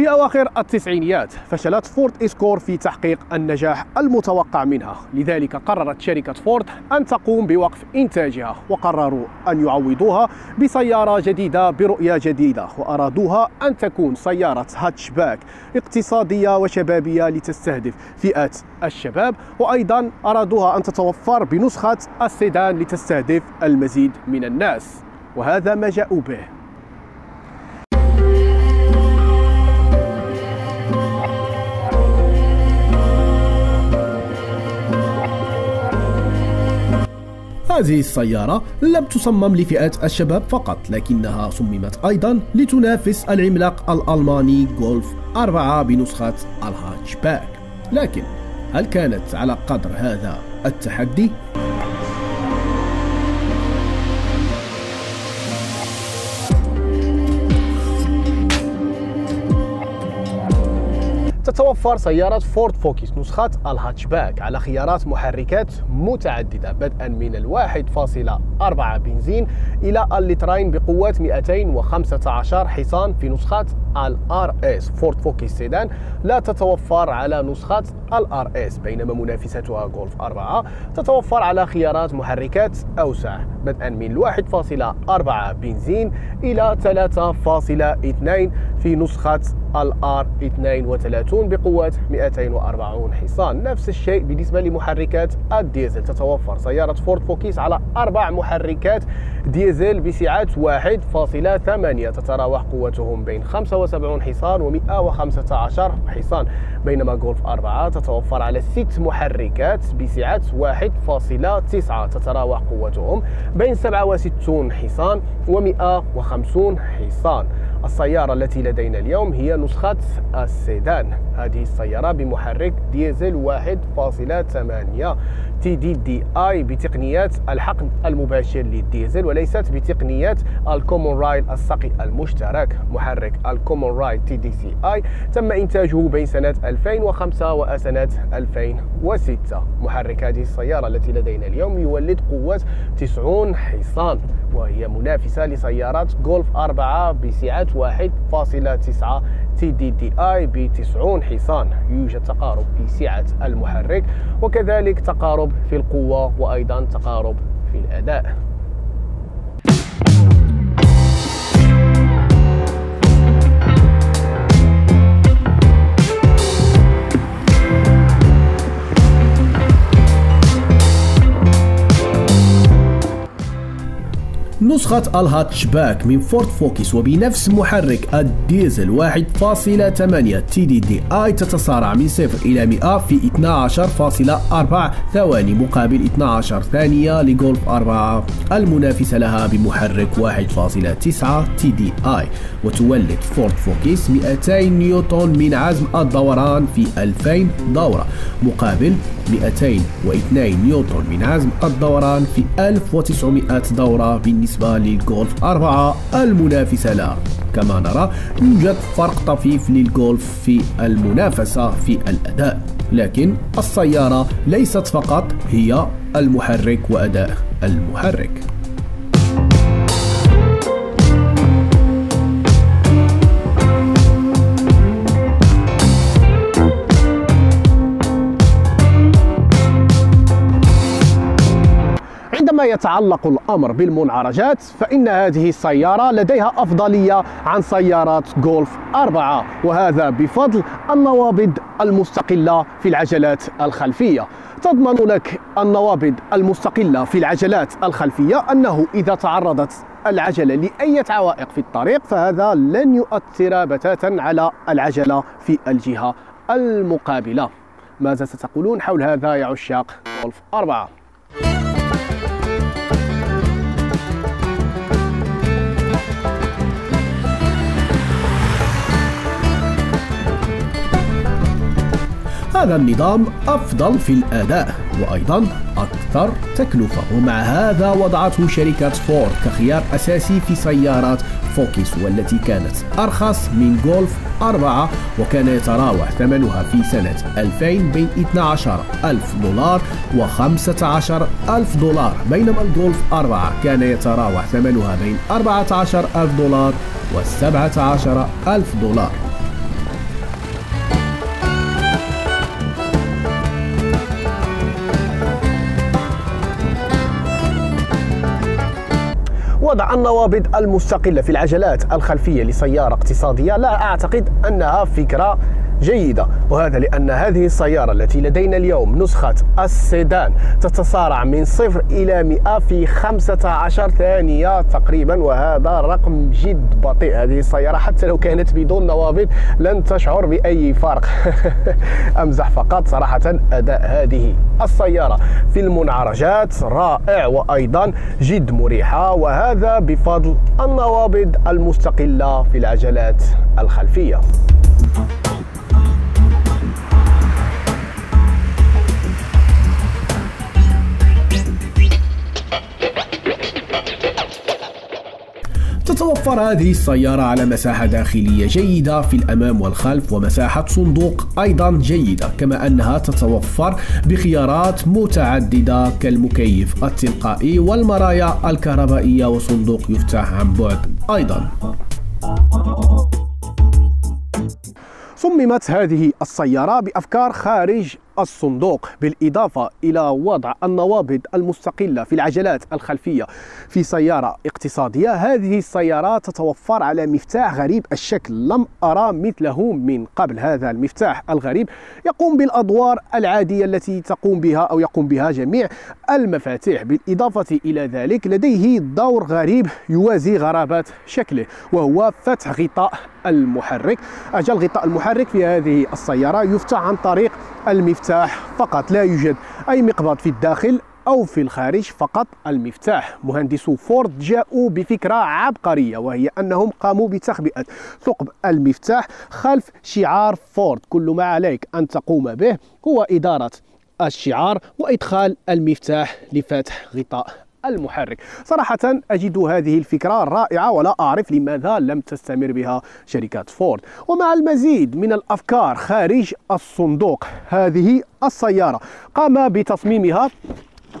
في أواخر التسعينيات فشلت فورد إسكورت في تحقيق النجاح المتوقع منها. لذلك قررت شركة فورد أن تقوم بوقف إنتاجها وقرروا أن يعوضوها بسيارة جديدة برؤية جديدة وأرادوها أن تكون سيارة هاتشباك اقتصادية وشبابية لتستهدف فئة الشباب وأيضا أرادوها أن تتوفر بنسخة السيدان لتستهدف المزيد من الناس. وهذا ما جاءوا به. هذه السيارة لم تصمم لفئة الشباب فقط لكنها صممت أيضا لتنافس العملاق الألماني جولف 4 بنسخة الهاتشباك لكن هل كانت على قدر هذا التحدي؟ تتوفر سيارة فورد فوكس نسخة الهاتشباك على خيارات محركات متعددة بدءا من الواحد فاصلة أربعة بنزين إلى اللترين بقوة 215 حصان في نسخة ال RS. فورد فوكس سيدان لا تتوفر على نسخة ال RS بينما منافستها جولف 4 تتوفر على خيارات محركات أوسع بدءا من الواحد فاصلة أربعة بنزين إلى 3.2 في نسخة ال R 32 بقوة 240 حصان. نفس الشيء بالنسبة لمحركات الديزل. تتوفر سيارة فورد فوكيس على أربع محركات ديزل بسعة 1.8 تتراوح قوتهم بين 75 حصان و 115 حصان. بينما جولف 4 تتوفر على ست محركات بسعة 1.9 تتراوح قوتهم بين 67 حصان و 150 حصان. السيارة التي لدينا اليوم هي نسخة السيدان. هذه السيارة بمحرك ديزل 1.8 TDDI بتقنيات الحقن المباشر للديزل وليست بتقنيات ال common rail السقي المشترك. محرك ال common rail TDCI تم إنتاجه بين سنة 2005 وسنة 2006 محرك هذه السيارة التي لدينا اليوم يولد قوة 90 حصان وهي منافسة لسيارات جولف 4 بسعة 1.9 تي دي دي اي ب 90 حصان. يوجد تقارب في سعة المحرك وكذلك تقارب في القوة وأيضا تقارب في الأداء. نسخة الهاتشباك من فورد فوكس وبنفس محرك الديزل 1.8 TDDI تتسارع من 0 إلى 100 في 12.4 ثواني مقابل 12 ثانية لجولف 4 المنافسة لها بمحرك 1.9 TDI وتولد فورد فوكس 200 نيوتن من عزم الدوران في 2000 دورة مقابل 202 نيوتن من عزم الدوران في 1900 دورة بالنسبة للجولف 4 المنافسة له كما نرى يوجد فرق طفيف للجولف في المنافسة في الأداء. لكن السيارة ليست فقط هي المحرك وأداء المحرك. يتعلق الأمر بالمنعرجات فإن هذه السيارة لديها أفضلية عن سيارات جولف 4 وهذا بفضل النوابض المستقلة في العجلات الخلفية. تضمن لك النوابض المستقلة في العجلات الخلفية أنه إذا تعرضت العجلة لأي عوائق في الطريق فهذا لن يؤثر بتاتا على العجلة في الجهة المقابلة. ماذا ستقولون حول هذا يا عشاق جولف 4 هذا النظام أفضل في الأداء وأيضا أكثر تكلفة. ومع هذا وضعته شركة فورد كخيار أساسي في سيارات فوكس والتي كانت أرخص من جولف 4 وكان يتراوح ثمنها في سنة 2000 بين 12 ألف دولار و 15 ألف دولار. بينما الجولف 4 كان يتراوح ثمنها بين 14 ألف دولار و 17 ألف دولار. وضع النوابض المستقلة في العجلات الخلفية لسيارة اقتصادية. لا أعتقد أنها فكرة جيدة وهذا لأن هذه السيارة التي لدينا اليوم نسخة السيدان تتسارع من صفر إلى 100 في 15 ثانية تقريبا وهذا رقم جد بطيء. هذه السيارة حتى لو كانت بدون نوابض لن تشعر بأي فرق. أمزح فقط صراحة أداء هذه السيارة. في المنعرجات رائع وأيضا جد مريحة وهذا بفضل النوابض المستقلة في العجلات الخلفية. تتوفر هذه السيارة على مساحة داخلية جيدة في الأمام والخلف ومساحة صندوق أيضا جيدة كما أنها تتوفر بخيارات متعددة كالمكيف التلقائي والمرايا الكهربائية وصندوق يفتح عن بعد أيضا. صممت هذه السيارة بأفكار خارج الصندوق بالإضافة إلى وضع النوابض المستقلة في العجلات الخلفية في سيارة اقتصادية. هذه السيارة تتوفر على مفتاح غريب الشكل لم أرى مثله من قبل. هذا المفتاح الغريب يقوم بالأدوار العادية التي تقوم بها أو يقوم بها جميع المفاتيح. بالإضافة إلى ذلك لديه دور غريب يوازي غرابات شكله وهو فتح غطاء المحرك. أجل غطاء المحرك في هذه السيارة يفتح عن طريق المفتاح فقط. لا يوجد أي مقبض في الداخل أو في الخارج فقط المفتاح. مهندسو فورد جاءوا بفكرة عبقرية وهي أنهم قاموا بتخبئة ثقب المفتاح خلف شعار فورد. كل ما عليك أن تقوم به هو إدارة الشعار وإدخال المفتاح لفتح غطاء المحرك. صراحة أجد هذه الفكرة رائعة ولا أعرف لماذا لم تستمر بها شركة فورد. ومع المزيد من الأفكار خارج الصندوق هذه السيارة قام بتصميمها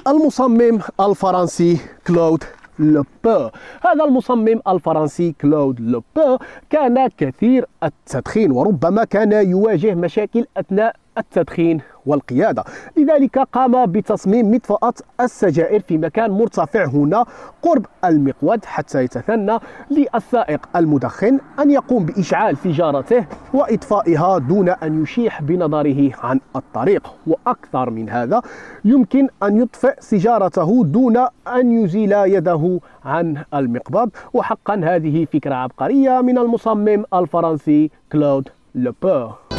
المصمم الفرنسي كلود لوبو هذا المصمم الفرنسي كلود لوبو كان كثير التدخين وربما كان يواجه مشاكل أثناء التدخين والقيادة. لذلك قام بتصميم مطفأة السجائر في مكان مرتفع هنا قرب المقود حتى يتسنى للسائق المدخن أن يقوم بإشعال سيجارته وإطفائها دون أن يشيح بنظره عن الطريق. وأكثر من هذا يمكن أن يطفئ سيجارته دون أن يزيل يده عن المقبض. وحقا هذه فكرة عبقرية من المصمم الفرنسي كلود لوبور.